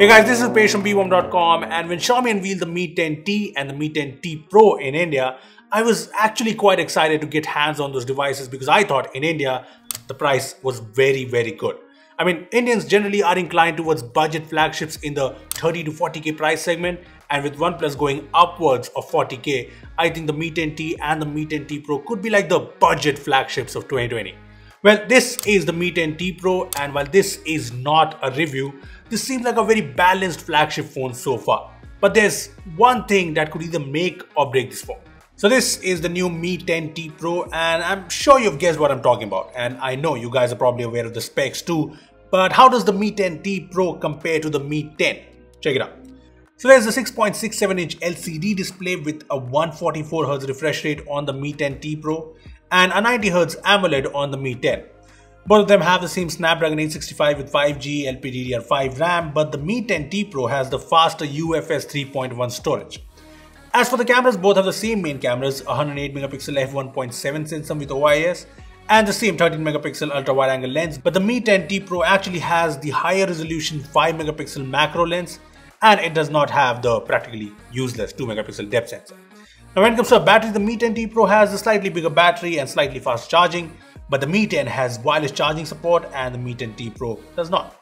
Hey guys, this is Page from beebom.com and when Xiaomi unveiled the Mi 10T and the Mi 10T Pro in India, I was actually quite excited to get hands on those devices because I thought in India the price was very very good. I mean, Indians generally are inclined towards budget flagships in the 30 to 40k price segment and with OnePlus going upwards of 40k, I think the Mi 10T and the Mi 10T Pro could be like the budget flagships of 2020. Well, this is the Mi 10T Pro and while this is not a review, this seems like a very balanced flagship phone so far. But there's one thing that could either make or break this phone. So this is the new Mi 10T Pro and I'm sure you've guessed what I'm talking about and I know you guys are probably aware of the specs too but how does the Mi 10T Pro compare to the Mi 10? Check it out. So there's a 6.67 inch LCD display with a 144Hz refresh rate on the Mi 10T Pro and a 90Hz AMOLED on the Mi 10. Both of them have the same Snapdragon 865 with 5G LPDDR5 RAM, but the Mi 10T Pro has the faster UFS 3.1 storage. As for the cameras, both have the same main cameras, 108 megapixel f1.7 sensor with OIS and the same 13 megapixel ultra wide angle lens, but the Mi 10T Pro actually has the higher resolution 5 megapixel macro lens and it does not have the practically useless 2 megapixel depth sensor. Now when it comes to a battery, the Mi 10T Pro has a slightly bigger battery and slightly fast charging, but the Mi 10 has wireless charging support and the Mi 10T Pro does not.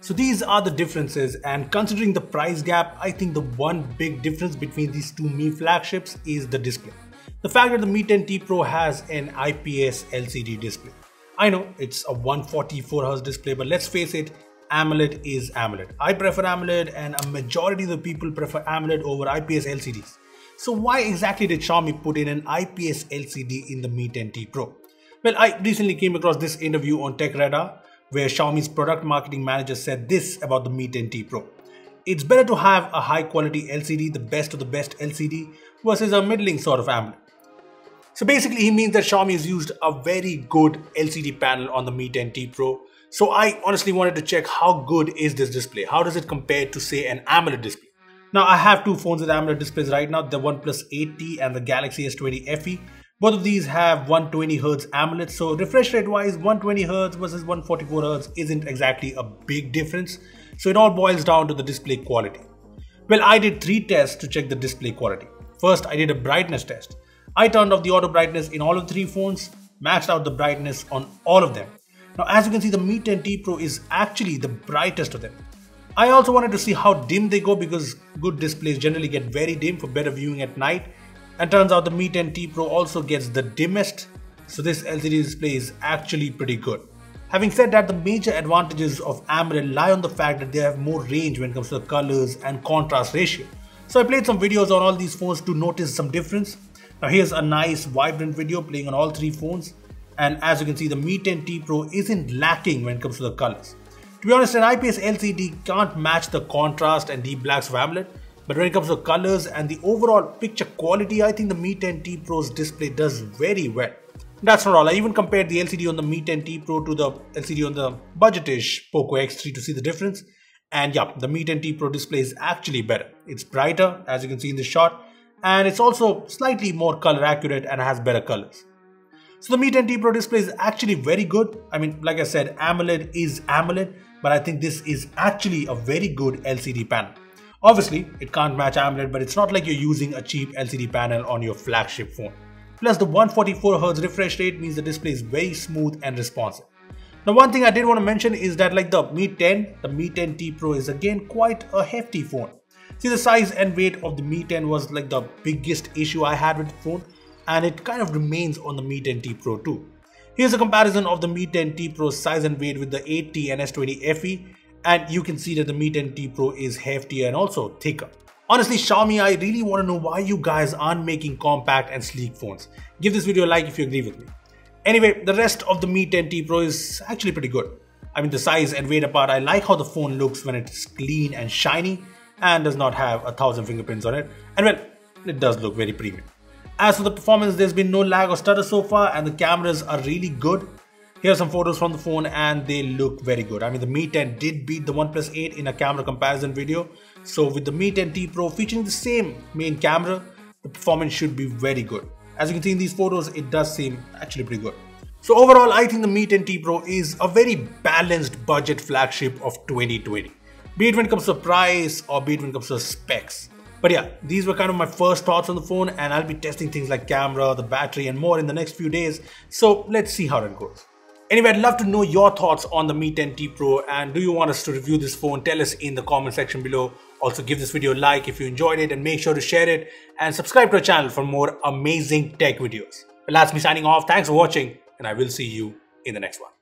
So these are the differences and considering the price gap, I think the one big difference between these two Mi flagships is the display. The fact that the Mi 10T Pro has an IPS LCD display. I know it's a 144Hz display, but let's face it, AMOLED is AMOLED. I prefer AMOLED and a majority of the people prefer AMOLED over IPS LCDs. So why exactly did Xiaomi put in an IPS LCD in the Mi 10T Pro? Well, I recently came across this interview on TechRadar where Xiaomi's product marketing manager said this about the Mi 10T Pro. It's better to have a high quality LCD, the best of the best LCD, versus a middling sort of AMOLED. So basically he means that Xiaomi has used a very good LCD panel on the Mi 10T Pro. So I honestly wanted to check how good is this display? How does it compare to say an AMOLED display? Now I have two phones with AMOLED displays right now, the OnePlus 8T and the Galaxy S20 FE. Both of these have 120Hz AMOLED, so refresh rate wise 120Hz versus 144Hz isn't exactly a big difference. So it all boils down to the display quality. Well, I did three tests to check the display quality. First, I did a brightness test. I turned off the auto brightness in all of three phones, maxed out the brightness on all of them. Now as you can see the Mi 10T Pro is actually the brightest of them. I also wanted to see how dim they go because good displays generally get very dim for better viewing at night and turns out the Mi 10T Pro also gets the dimmest so this LCD display is actually pretty good. Having said that, the major advantages of AMOLED lie on the fact that they have more range when it comes to the colors and contrast ratio. So I played some videos on all these phones to notice some difference now here's a nice vibrant video playing on all three phones and as you can see the Mi 10T Pro isn't lacking when it comes to the colors. To be honest an IPS LCD can't match the contrast and deep blacks of AMOLED but when it comes to colors and the overall picture quality I think the Mi 10T Pro's display does very well. That's not all, I even compared the LCD on the Mi 10T Pro to the LCD on the budgetish Poco X3 to see the difference and yeah, the Mi 10T Pro display is actually better. It's brighter as you can see in the shot and it's also slightly more color accurate and has better colors. So the Mi 10T Pro display is actually very good. I mean, like I said, AMOLED is AMOLED, but I think this is actually a very good LCD panel. Obviously, it can't match AMOLED, but it's not like you're using a cheap LCD panel on your flagship phone. Plus, the 144Hz refresh rate means the display is very smooth and responsive. Now, one thing I did want to mention is that like the Mi 10, the Mi 10T Pro is again quite a hefty phone. See the size and weight of the Mi 10 was like the biggest issue I had with the phone and it kind of remains on the Mi 10T Pro too. Here's a comparison of the Mi 10T Pro's size and weight with the 8T and S20 FE and you can see that the Mi 10T Pro is heftier and also thicker. Honestly Xiaomi I really want to know why you guys aren't making compact and sleek phones. Give this video a like if you agree with me. Anyway, the rest of the Mi 10T Pro is actually pretty good. I mean the size and weight apart, I like how the phone looks when it's clean and shiny and does not have a thousand fingerprints on it. And well, it does look very premium. As for the performance, there's been no lag or stutter so far and the cameras are really good. Here are some photos from the phone and they look very good. I mean the Mi 10 did beat the OnePlus 8 in a camera comparison video. So with the Mi 10T Pro featuring the same main camera, the performance should be very good. As you can see in these photos, it does seem actually pretty good. So overall, I think the Mi 10T Pro is a very balanced budget flagship of 2020. be it when it comes to price or be it when it comes to specs. But yeah, these were kind of my first thoughts on the phone and I'll be testing things like camera, the battery and more in the next few days. So let's see how it goes. Anyway, I'd love to know your thoughts on the Mi 10T Pro and do you want us to review this phone? Tell us in the comment section below. Also give this video a like if you enjoyed it and make sure to share it and subscribe to our channel for more amazing tech videos. Well, that's me signing off. Thanks for watching and I will see you in the next one.